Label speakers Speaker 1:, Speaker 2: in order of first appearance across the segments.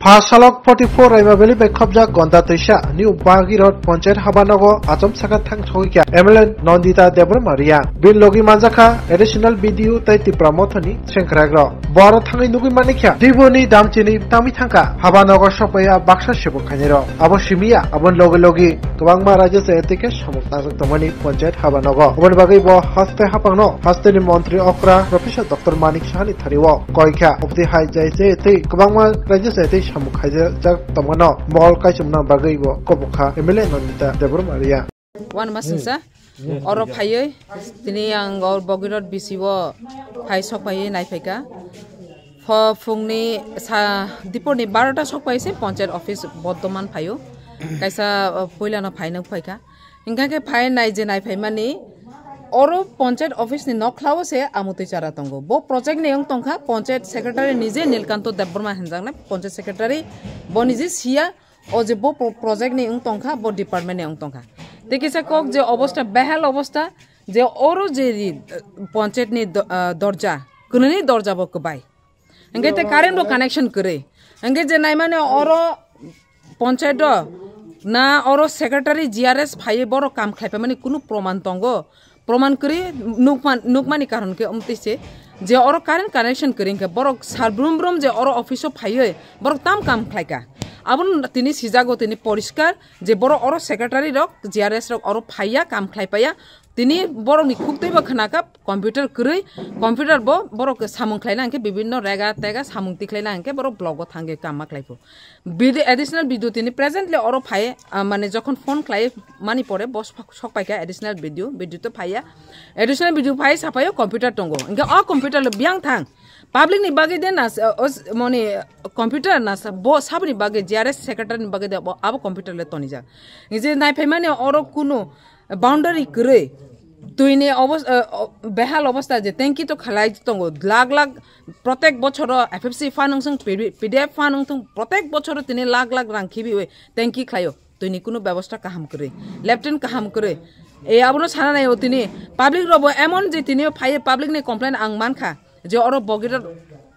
Speaker 1: Pasalok 44 Raimabeli Bekobja Gonda Tisha New Bagirot Ponchet Habanogo Atom Saka Thang Chokia Emelan Nondita Debra Maria Bin Logi Manjaka additional video tai ti promothani Shenkragro Boro Thangi Nugi Manikya Diboni Damchini Tami Thangka Habanogo Shopaya Baksha Shibu Khaniro Abo Shimia Abon Logi Logi Kabangma Raja Setike Shamuk Tazak Tomani Ponchet Habanogo Abon Bagai Bo Haste Hapangno Haste ni Mantri Okra Professor Dr. Manik Shahani Thariwo Koikha Opti Hai Jai Sete Kabangma Raja Sete samuk haja jak tomano mall kai chumna bagai bo kopokha emele nonita debor maria
Speaker 2: wan masingsa oro phaye tini ang or bogirot bisiwo phai sok phaye nai phaika ফ ফুংনি সা দীপনি বারোটা সক পাইছে panchayat office বর্তমান ফাইও কাইসা পয়লানো ফাইনক ফাইকা ইনকাকে phi নাই যে নাই phi মানে অরো পঞ্চায়েত অফিস নি নখলাও সে আমুতি চারা তঙ্গ। বো প্রজেক্ট নেয়ং তংখা পঞ্চায়েত সেক্রেটারি নিজে নীলকান্ত দেববর্মা হেনজাং না। পঞ্চায়েত সেক্রেটারি ব নিজে সিয়া ও যে বো প্রজেক্ট নেয়ং তংখা বো ডিপার্টমেন্ট নেয়ং তংখা। দেখিছে কক যে অবস্থা, বেহাল অবস্থা, যে অরো যে পঞ্চায়েত নি দরজা কোননি দরজা বো কবাই এঙ্গে তে কারেন্ট কানেকশন করে। এঙ্গে যে নাই মানে অরো পঞ্চায়েত না অরো সেক্রেটারি জিআরএস ফাইয়ে বড় কাম খাইপে মানে কোনো প্রমাণ তঙ্গ। প্রমাণ করে, নুকমান, নুকমানি কারণকে অমতেছে, যে অর কারেন্ট কানেকশন করিংকে বড় সারব্রুম ব্রুম যে অর অফিসও ফাইয়ে, বড় তাম কাম খাইকা। তিনি সিজাগো তিনি পরিষ্কার যে বড় অর সেক্রেটারি রক জিআরএস রক অর ফাইয়া কাম খাইপাইয়া তিনি বড় নি খুবতেই বা খানাকা কম্পিউটার করি কম্পিউটার বড় সামুং খাইনা আনকে বিভিন্ন রেগা তেগা সামুং তিখলাইনা আনকে বড় ব্লগ থাঙ্গে কামা খাইবো ভিডিও এডিশনাল ভিডিও তিনি প্রেজেন্টলি অর ফাই মানে যখন ফোন খাই মানি পড়ে বস সক পাইকা এডিশনাল ভিডিও তো ফাইয়া। এডিশনাল ভিডিও ফাই সাফাইও কম্পিউটার টঙ্গো। ইনকে অ কম্পিউটার বিয়াং থাং। Public ni bagi den nas mone computer nas bo sab ni bagi jrs secretary ni bagi de abo computer le toni ja je nai phai mane oro kuno boundary করে, তুই নে বেহাল অবস্থা যে টেঙ্কি তো খেলাই তঙ্গ, লাখ লাখ, প্রত্যেক বছর এফ এফ সি ফান পি ডি এফ ফান প্রত্যেক বছর তিনি লাখ লাখ রাংখিবি ওই টেঙ্কি খাইও। তুই কোনো ব্যবস্থা কাহাম করে, লেফটেন্ট কাহাম করে, এই আবনো সানা নাই তিনি, পাবলিক রব, এমন যে তিনি ফাইয়ে পাবলিক নে কমপ্লেন আং মানখা যে অর বগির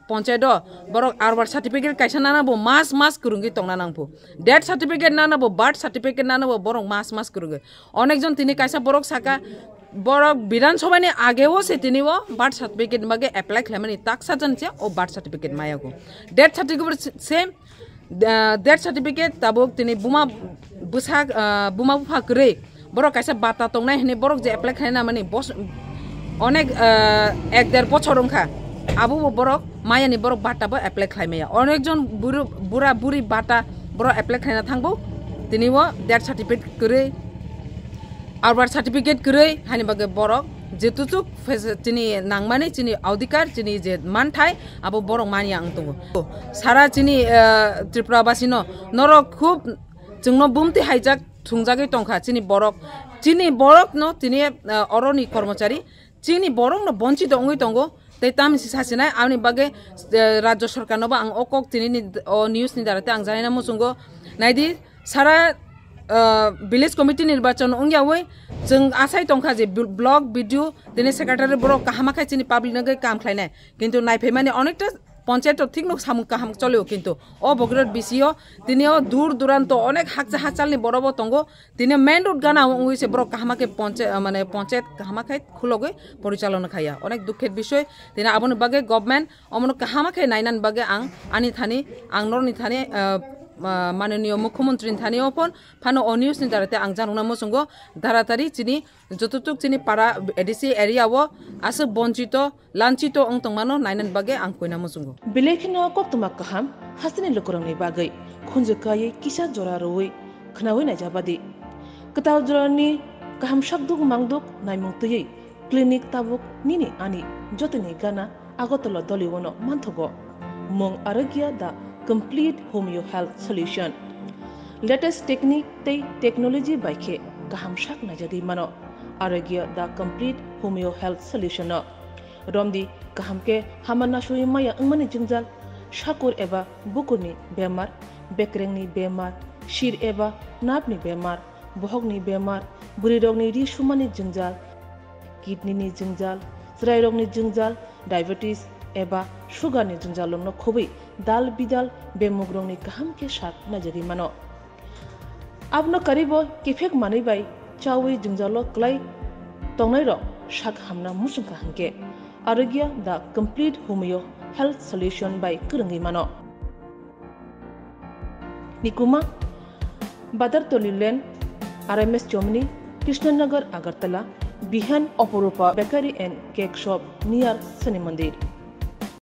Speaker 2: পঞ্চায়েত বড় আরবার সার্টিফিকেট কাইসা না নাবো মাস মাস করুঙ্গি টংনা নাংবো ডেথ সার্টিফিকেট না নাবো বার্থ সার্টিফিকেট না নাবো বরং মাস মাস করুঙ্গে অনেকজন তিনি কাইসা বরক সাকা বড় বিধানসভানি আগেও সে তিনিও বার্থ সার্টিফিকেট বাগে এপ্লাই খাইমানি তাক সাজানছে ও birth certificate মায়াগো death certificate same death certificate তাবক তিনি বুমা বুসা বুমা বুফা করে বড় কাইসা বাতা টংনাই হেনে বরক যে এপ্লাই খাইনা মানে বস অনেক এক দেড় বছর অংখা আবু বড় মায়ানি বড় বাটা বো এপ্লাই খাইমাইয়া অনেকজন বুড়ো, বুড়া বুড়ি বাটা বড় এপ্লাই খাইনা থাকব তিনিও ডেথ সার্টিফিকেট করে আর বার্থ সার্টিফিকেট করে হানি বাকে বড় যেতুচুক চিনি নাংমানি, চিনি অধিকার, চিনি যে মান ঠাই, আবু বড় মানি আং দো সারা চিনি ত্রিপুরাবাসী নর খুব চুন বুমতি হাইজাক থুংজাকে টংখা। চিনি বরক, চিনি বড়ক ন তিনি অরনি কর্মচারী। চিনি বরং বঞ্চিত অঙ্গই তঙ্গ তাই তামি সাসিনাই আমি বাকে রাজ্য সরকার নবা আং অকক তিনি নিউজ নি দাঁড়াতে আং জানি না মুসুঙ্গ নাইদি সারা ভিলেজ কমিটি নির্বাচন অঙ্গিয়াওই जों आसाय दंखा जे ब्लग भिडिअ दिनै सेक्रेटारि बर' काहामाखाय जोंनि पाब्लिकनो काम खालायनाय किन्तु नायफैमानि अनेकटा পঞ্চায়েত ঠিক নক সামুক কাহাম চলেও কিন্তু। অ বগ্রত বিসিও তিনিও দূর দূরান্ত অনেক হাক জাহাজ চালনি বড় বড় তঙ্গ তিনি মেন রোড গানা হয়েছে বড় কাহামাকে পঞ্চায়েত মানে পঞ্চায়েত কাহামাখাই খুলগে পরিচালনা খাইয়া। অনেক দুঃখের বিষয়। তিনি আবন বাগে গভর্নমেন্ট অমন কাহামাখাই নাইনান বাগে আং আনি থানি আং নরনি থানি মাননীয় মুখ্যমন্ত্রী থানি অপন, ফানো অ নিউজ নি দারাতে আং জানুনা মসঙ্গ দারাতারি চিনি, যতটুক চিনি পাড়া এডিসি এরিয়াও, আসে বঞ্চিত লাঞ্চিত অং তংমানো নাইনান বাগে আং কইনা মসঙ্গ
Speaker 3: বিলেখিন কক্তমা কাহাম, হাসিনি লুকুরংনি বাগে খুঞ্জকায়ে কিসা জরা রই, খনাওই না যাবাদি। কতাও জরনি কাহাম শব্দুক মাংদুক নাইমুংতই ক্লিনিক তাবুক নিনি আনি, যতনি গানা আগতল দলিওনো মান্থগ। মং আরগিয়া দা complete homeo health solution latest technique tei technology baikhe kaham shak najadi mano arogya the complete homeo health solution no romdi kaham ke hamana shui maya angmani jingjal shakur eba bukurni bemar bekrengni bemar shir eba napni bemar bohogni bemar buri rogni ri shumani jingjal kidney ni jingjal srai rogni jingjal diabetes eba sugar ni jingjal no khubi dal bidal bemuk rongni kaham ke sak najagi mano abno karibo kifek manui bai chawi jingjalo klai tongnai rok sak hamna musungka hangke arogya the complete homeo health solution by kurangi mano nikuma badar tolilen RMS Germany Krishnanagar Agartala Bihan Oporupa Bakery and Cake